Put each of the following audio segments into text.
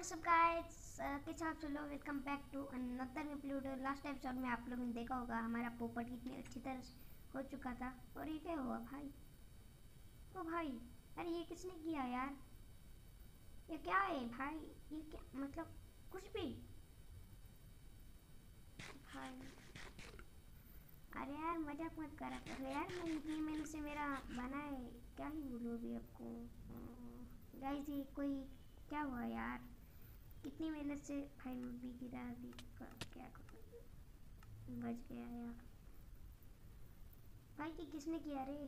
What's up guys कैसे आप चलो welcome back to another video last episode में आप लोगों ने देखा होगा, हमारा पोपट कितनी अच्छी तरह हो चुका था। और ये क्या हुआ भाई? ओ भाई, अरे ये किसने किया यार? ये क्या है भाई? ये क्या मतलब कुछ भी। भाई, अरे यार मज़ाक मत करा करो यार। मैं ये, मैंने से मेरा बना है। क्या ही बोलूँ अभी आपको गाइस ये कोई क्या हुआ यार? कितनी मेहनत से भाई भी गिरा अभी क्या बच गया यार। भाई ये किसने किया रे?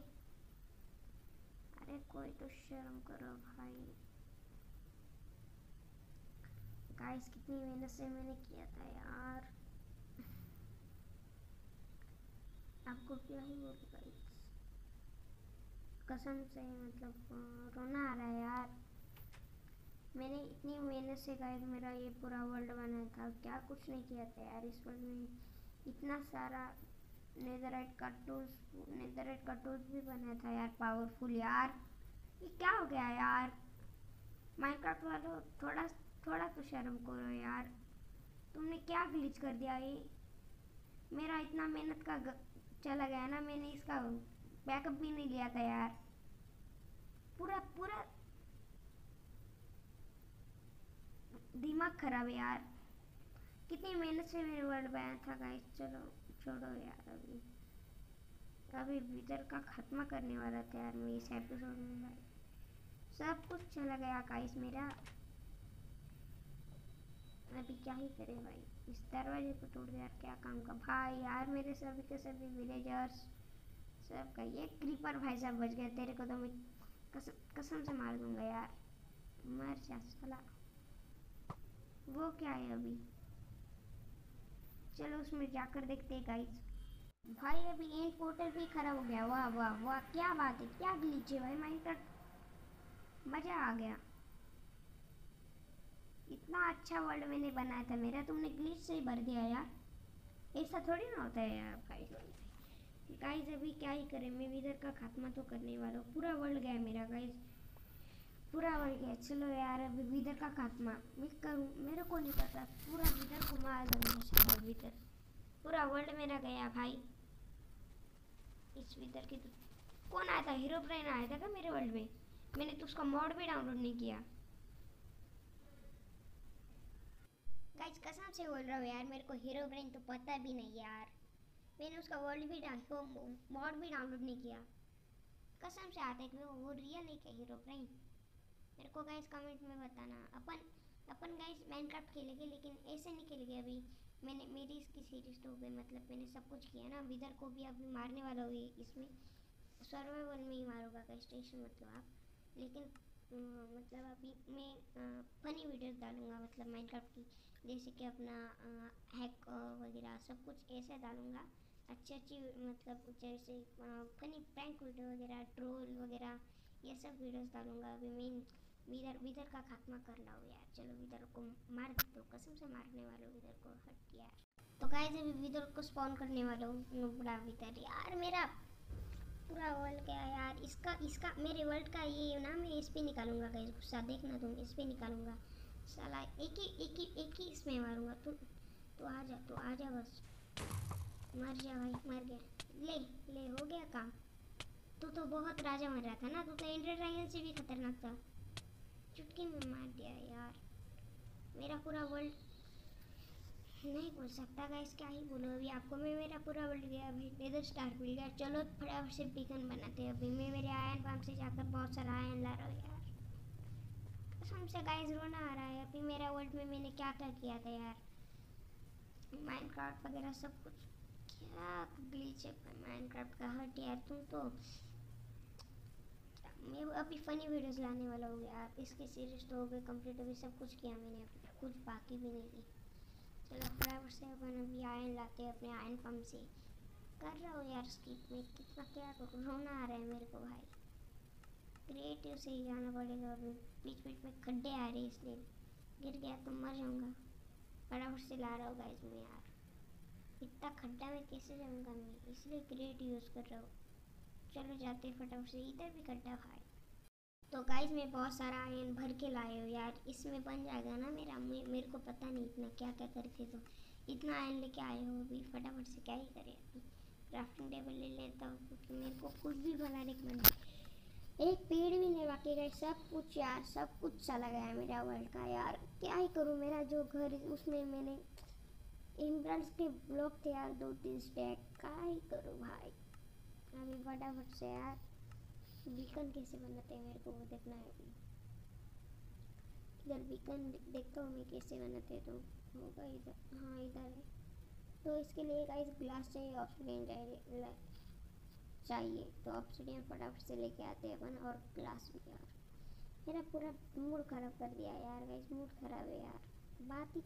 अरे कोई तो शर्म करो भाई। गाइस कितनी मेहनत से मैंने किया था यार। आपको क्या ही बोलूँ गाइस कसम से मतलब रोना आ रहा है यार। मैंने इतनी मेहनत से गाइस मेरा ये पूरा वर्ल्ड बनाया था, क्या कुछ नहीं किया था यार इस वर्ल्ड में। इतना सारा नेदराइट का टूल्स नेदराइट का टूल्स भी बनाया था यार पावरफुल यार। ये क्या हो गया यार? माइनक्राफ्ट वालों, थोड़ा थोड़ा तो शर्म करो यार। तुमने क्या ग्लिच कर दिया ये? मेरा इतना मेहनत का चला गया ना, मैंने इसका बैकअप भी नहीं लिया था यार। पूरा पूरा दिमाग खराब है यार। कितनी मेहनत से मैंने वर्ल्ड बनाया था गाइस चलो, छोड़ो यार अभी। अभी विदर का खात्मा करने वाला था यार, मैं इस एपिसोड में भाई। सब कुछ चला गया गाइस मेरा। अभी क्या ही करे भाई। इस दरवाजे को तोड़ यार, क्या काम का। भाई यार, मेरे सभी के सभी विलेजर्स सब का ये क्रीपर भाई साहब बच गए। तेरे को तो मैं कसम कसम से मार दूँगा यार। मर जा साला। वो क्या है अभी? चलो उसमें जाकर देखते हैं गाइस भाई, अभी एंड पोर्टल भी खराब हो गया। वाह वाह वाह, क्या बात है, क्या ग्लिच है भाई माइनक्राफ्ट मज़ा आ गया। इतना अच्छा वर्ल्ड मैंने बनाया था मेरा, तुमने ग्लिच से ही भर दिया यार। ऐसा थोड़ी ना होता है यार गाइस गाइस अभी क्या ही करें, मैं इधर का खात्मा तो करने वाला हूँ। पूरा वर्ल्ड गया मेरा गाइस पूरा वर्ल्ड गया चलो यार, अभी विदर का खात्मा। मैं करूँ, मेरे को नहीं पता। पूरा विदर को मार दूँगा विदर। पूरा वर्ल्ड मेरा गया भाई। इस विदर की तो कौन आया था? हीरो ब्रेन आया था क्या मेरे वर्ल्ड में? मैंने तो उसका मॉड भी डाउनलोड नहीं किया। गाइस कसम से बोल रहा हूँ यार, मेरे को हीरो ब्रेन तो पता भी नहीं यार। मैंने उसका वर्ल्ड भी मॉड भी डाउनलोड नहीं किया। कसम से आता है कि वो रियल नहीं क्या हीरो ब्रेन मेरे को गाइस कमेंट में बताना। अपन अपन गाइस माइनक्राफ्ट खेलेंगे लेकिन ऐसे नहीं खेलेंगे अभी। मैंने, मेरी इसकी सीरीज़ तो हो गई मतलब मैंने सब कुछ किया ना। विदर को भी अभी मारने वाला हुई इसमें। सर्वाइवल में ही मारूँगा गाइस टेंशन मतलब आप। लेकिन मतलब अभी मैं फनी वीडियोस डालूँगा मतलब माइनक्राफ्ट की। जैसे कि अपना हैक वगैरह सब कुछ ऐसे डालूँगा। अच्छी अच्छी मतलब जैसे फनी प्रैंक वीडियो वगैरह ट्रोल वगैरह, ये सब वीडियोस डालूँगा अभी मैं विदर विदर का खात्मा कर लाऊँ यार। चलो विदर को मार हो, कसम से मारने वाला विदर को, हट यार। तो गाइस अभी विदर को स्पॉन करने वाला हूँ बड़ा विदर यार मेरा पूरा वर्ल्ड गया यार। इसका इसका, मेरे वर्ल्ड का ये ना मैं इस पर निकालूँगा गाइस गुस्सा देखना तुम, इस पर निकालूँगा। साला, एक ही एक ही एक ही इसमें मारूँगा तू। तो आ जा तो आ जा बस। मर जा भाई, मर गया। ले ले, हो गया काम। तू तो बहुत राजा मर रहा था ना, तू तो एंड्रॉइड ड्रैगन से भी खतरनाक था। चुटकी में मार दिया यार। मेरा पूरा वर्ल्ड नहीं बोल सकता गाइस क्या ही बोलो अभी आपको मैं मेरा पूरा वर्ल्ड गया, अभी लेदर स्टार मिल गया। चलो फटाफट से बिकन बनाते हैं अभी। मैं मेरे आयन फार्म से जाकर बहुत सारा आयन ला रहा हूँ यार। कसम से गाइस रोना आ रहा है। अभी मेरा वर्ल्ड में मैंने क्या क्या किया था यार? माइनक्राफ्ट वगैरह सब कुछ क्या। ग्लिच है माइनक्राफ्ट का हट यार। तुम तो मैं अभी फनी वीडियोस लाने वाला हूँ यार इसके सीरीज़ तो हो गई कंप्लीट अभी सब कुछ किया मैंने कुछ बाकी भी नहीं की चलो फटाफट से अपन अभी आयन लाते हैं अपने आयन पंप से। कर रहा हूँ यार स्किप में। कितना क्या रोना आ रहा है मेरे को भाई। क्रिएटिव से ही जाना पड़ेगा अभी बीच बीच में खड्डे आ रहे हैं इसलिए। गिर गया तो मर जाऊँगा। फटाफट से ला रहा होगा इसमें यार। इतना खड्डा में कैसे जाऊँगा मैं? इसलिए क्रिएट यूज़ कर रहा हूँ। चलो जाते फटाफट से इधर भी खड्डा भाई तो गाइस मैं बहुत सारा आयन भर के लाए हूँ यार। इसमें बन जाएगा ना मेरा? मेरे को पता नहीं इतना क्या क्या करते तो इतना आयन लेके आए हो अभी। फटाफट से क्या ही करें अभी। क्राफ्टिंग टेबल ले लेता हूँ, क्योंकि मेरे को कुछ भी बनाने का मन एक पेड़ भी नहीं बाकी गए सब कुछ यार, सब कुछ चला गया मेरा वर्ल्ड का यार। क्या ही करूँ, मेरा जो घर उसमें मैंने इमरान्स के ब्लॉक थे यार दो तीन स्टैक क्या ही करूँ भाई? अभी फटाफट से यार बीकन कैसे बनाते हैं मेरे को वो देखना है इधर बीकन देखता हूँ मैं कैसे बनाते हैं तो। होगा इधर हाँ इधर है। तो इसके लिए गाइस ग्लास चाहिए ऑक्सीजन चाहिए चाहिए। तो ऑक्सीजन फटाफट से लेके आते हैं अपन, और ग्लास भी यार। मेरा पूरा मूड ख़राब कर दिया यार गाइस मूड ख़राब है यार। बात ही,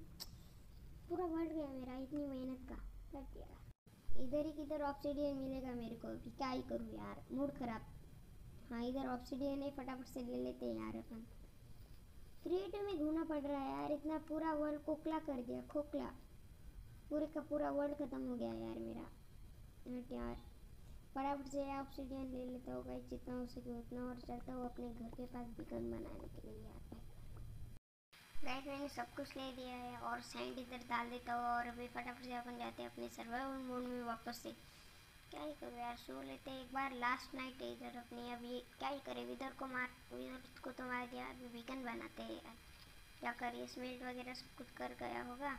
पूरा बढ़ गया मेरा, इतनी मेहनत का, कर दिया। इधर ही किधर ऑक्सीडियन मिलेगा मेरे को। अभी क्या ही करूँ यार? मूड ख़राब। हाँ इधर ऑप्सीडियन है, फटाफट से ले लेते हैं यार अपन। क्रिएटिव में घूमना पड़ रहा है यार, इतना पूरा वर्ल्ड खोखला कर दिया, खोखला। पूरे का पूरा वर्ल्ड ख़त्म हो गया यार मेरा। यार, फटाफट से ऑप्सीडियन ले लेता हूँ भाई जितना हो सके उतना, और चलता हूँ अपने घर के पास बिकन बनाने के लिए यार। गाइस मैंने सब कुछ ले दिया है और सैंड इधर डाल देता हूँ और अभी फटाफट से अपन जाते हैं अपने सर्वाइवल मोड में वापस से। क्या ही करो यार, सो लेते हैं एक बार लास्ट नाइट है इधर अपनी अभी क्या ही करें इधर को मार इधर को तो मार दिया, अभी बिकन बनाते हैं यार। क्या करिए स्मेल्ट वगैरह सब कुछ कर गया होगा,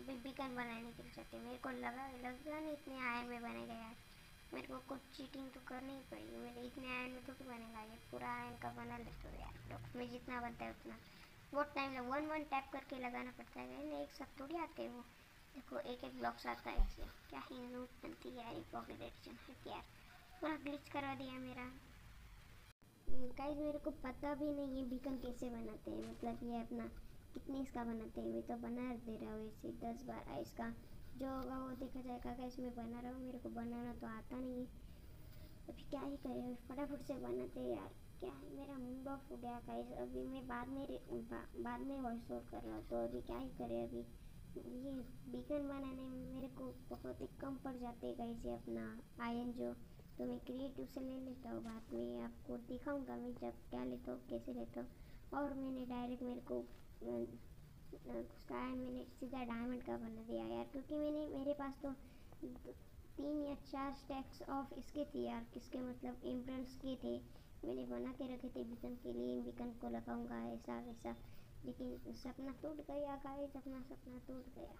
अभी बिकन बनाने के लिए चाहते मेरे को लगा लगा नहीं इतने आयन में बनेगा यार। मेरे को कुछ चीटिंग तो करनी ही पड़ेगी, मेरे इतने आयन में थोड़ी बनेगा, ये पूरा आयन का बना लेते हो यार। में जितना बनता है उतना। बहुत टाइम लगा वन वन टैप करके लगाना पड़ता है। एक साथ थोड़ी आते हैं। वो देखो, एक एक ब्लॉक्स आता है। ऐसे क्या ही नोट बनती है यार पॉकेट एडिशन है यार पूरा ग्लिच करवा दिया मेरा। गाइस मेरे को पता भी नहीं है बीकन कैसे बनाते हैं। मतलब ये अपना कितने इसका बनाते हैं। मैं तो बना दे रहा हूँ इसे दस बार। इसका जो होगा वो देखा जाएगा। गाइस मैं बना रहा हूँ। मेरे को बनाना तो आता नहीं है। अभी क्या ही करें, फटाफट से बनाते हैं यार। क्या मेरा मूड ऑफ़ हो गया गाइस अभी मैं बाद में बाद में वॉइस ओवर कर रहा हूँ तो अभी क्या ही करें अभी? ये बीकन बनाने में मेरे को बहुत ही कम पड़ जाते हैं कैसे अपना आयन जो। तो मैं क्रिएटिव से ले लेता हूँ बाद में आपको दिखाऊँगा मैं जब क्या लेता हूँ, कैसे लेता हूँ। और मैंने डायरेक्ट मेरे को आयन मैंने सीधा डायमंड का बना दिया यार, क्योंकि मैंने मेरे पास तो तीन या चार स्टैक्स ऑफ़ इसके थे यार, किसके मतलब इम्प्रेंट्स के थे। मैंने बना के रखे थे बिकन के लिए बिकन को लगाऊँगा ऐसा वैसा। लेकिन सपना टूट गया गाइस अपना सपना टूट गया।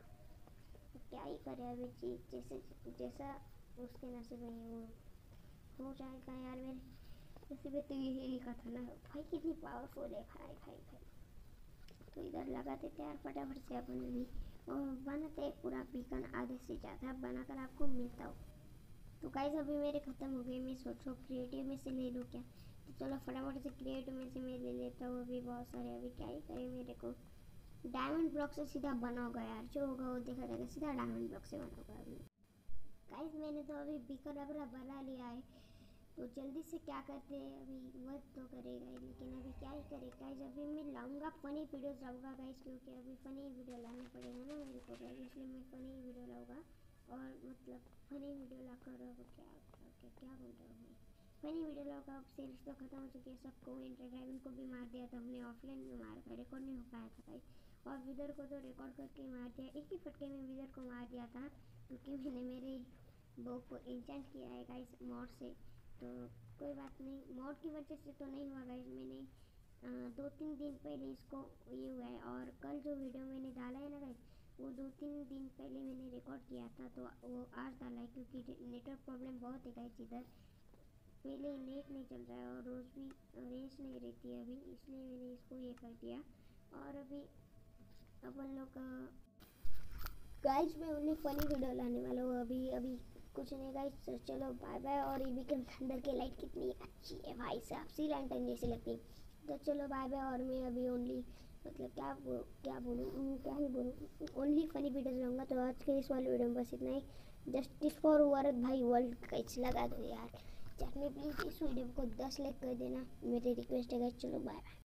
तो क्या ही करे अभी चीज़, जैसे, जैसा उसके नसीब में वो हो जाएगा यार मेरे नसीब तो यही लिखा था ना। भाई कितनी पावरफुल है खाई खाई खाई तो इधर लगा देते यार फटाफट से अपन भी। और बनाते पूरा बीकन आधे से ज़्यादा बनाकर आपको मिलता हो। तो गाइस अभी मेरे ख़त्म हो गए, मैं सोचो क्रिएटिव में से ले लूँ क्या? चलो फटाफट से क्रिएट में से मैं ले लेता हूँ अभी बहुत सारे, अभी क्या ही करें मेरे को। डायमंड ब्लॉक से सीधा बनाओगा यार, जो होगा वो देखा जाएगा, सीधा डायमंड ब्लॉक से बनाओगा अभी। गाइस मैंने तो अभी बीकर अबरा बना लिया है। तो जल्दी से क्या करते हैं, अभी वर्क तो करेगा लेकिन अभी क्या ही करें। गाइस अभी मैं लाऊँगा फ़नी वीडियोस लाऊँगा गाइस क्योंकि अभी फ़नी वीडियो लाना पड़ेगा ना मेरे को गाइस इसलिए मैं फ़नी वीडियो लाऊँगा। और मतलब फ़नी वीडियो ला कर क्या क्या बोल रहा हूँ फनी वीडियो लॉग अब सीरीज़ तो खत्म हो चुकी है। सबको इंटर को भी मार दिया था हमने ऑफलाइन में मार था रिकॉर्ड नहीं हो पाया था भाई। और विदर को तो रिकॉर्ड करके मार दिया। एक ही फटके में विदर को मार दिया था। क्योंकि मैंने मेरे बो को इंचेंट किया है गाइस मॉड से। तो कोई बात नहीं। मॉड की वजह से तो नहीं हुआ गाइस मैंने आ, दो तीन दिन पहले इसको ये हुआ है। और कल जो वीडियो मैंने डाला है ना गाइस वो दो तीन दिन पहले मैंने रिकॉर्ड किया था। तो वो आज डाला है क्योंकि नेटवर्क प्रॉब्लम बहुत है गाइस इधर। पहले नेट नहीं चल रहा है और रोज़ भी रेंज नहीं रहती है अभी, इसलिए मैंने इसको ये कर दिया। और अभी अपन लोग गाइस मैं उन्हें फ़नी वीडियो लाने वाला हूँ। अभी अभी कुछ नहीं गाइस तो चलो बाय बाय और ये भी अंदर की लाइट कितनी अच्छी है भाई साहब। सी लैंटन जैसी लगती तो चलो बाय बाय और मैं अभी ओनली मतलब क्या क्या बोलूँ क्या ही बोलूँ ओनली फ़नी वीडियोज़ लाऊँगा। तो आज के इस वाले वीडियो में बस इतना ही। जस्टिस फॉर वर्क भाई वर्ल्ड कैच लगा दो यार। में प्लीज़ इस वीडियो को दस लाइक कर देना। मेरी रिक्वेस्ट है चलो बाय बाय